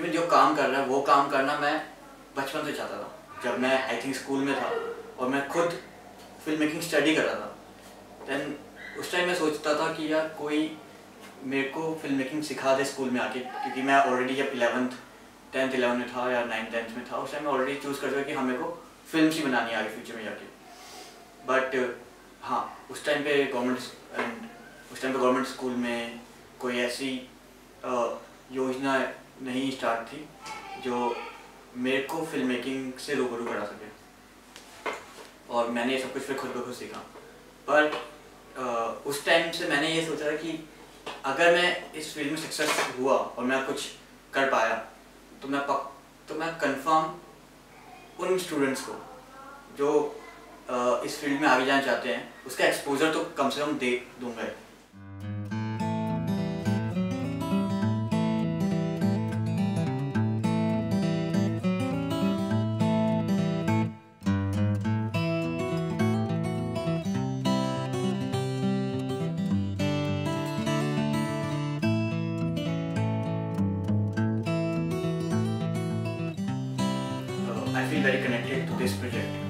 में जो काम कर रहा है, वो काम करना मैं बचपन से चाहता था। जब मैं आई थिंक स्कूल में था और मैं खुद फ़िल्म मेकिंग स्टडी कर रहा था। देन उस टाइम मैं सोचता था कि यार, कोई मेरे को फ़िल्म मेकिंग सिखा दे स्कूल में आके, क्योंकि मैं ऑलरेडी जब इलेवंथ टेंथ इलेवन में था या नाइन्थ टेंथ में था, उस टाइम मैं ऑलरेडी चूज़ कर कि हाँ मेरे को फ़िल्म ही बनानी है आगे फ्यूचर में जाके। बट हाँ उस टाइम पे गवर्नमेंट एंड उस टाइम पे गवर्नमेंट स्कूल में कोई ऐसी योजना नहीं स्टार्ट थी, जो मेरे को फ़िल्म मेकिंग से रूबरू करा सके। और मैंने ये सब कुछ फिर खुद ब खुद सीखा। पर उस टाइम से मैंने ये सोचा था कि अगर मैं इस फ़ील्ड में सक्सेस हुआ और मैं कुछ कर पाया तो मैं पक तो मैं कंफर्म उन स्टूडेंट्स को, जो इस फ़ील्ड में आगे जाना चाहते हैं, उसका एक्सपोजर तो कम से कम दे दूँगा। I feel very connected to this project